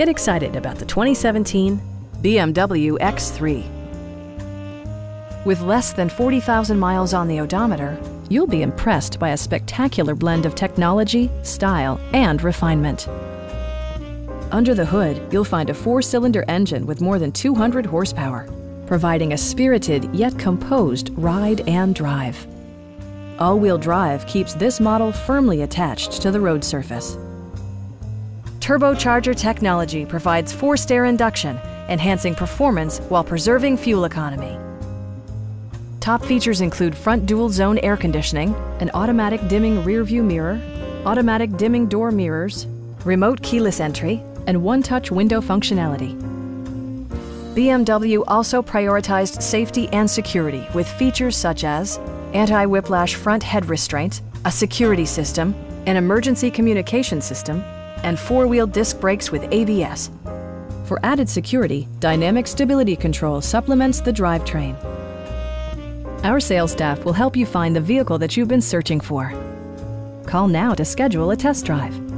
Get excited about the 2017 BMW X3. With less than 40,000 miles on the odometer, you'll be impressed by a spectacular blend of technology, style, and refinement. Under the hood, you'll find a four-cylinder engine with more than 200 horsepower, providing a spirited yet composed ride and drive. All-wheel drive keeps this model firmly attached to the road surface. Turbocharger technology provides forced air induction, enhancing performance while preserving fuel economy. Top features include front dual-zone air conditioning, an automatic dimming rearview mirror, automatic dimming door mirrors, remote keyless entry, and one-touch window functionality. BMW also prioritized safety and security with features such as anti-whiplash front head restraints, a security system, an emergency communication system, and four-wheel disc brakes with ABS. For added security, Dynamic Stability Control supplements the drivetrain. Our sales staff will help you find the vehicle that you've been searching for. Call now to schedule a test drive.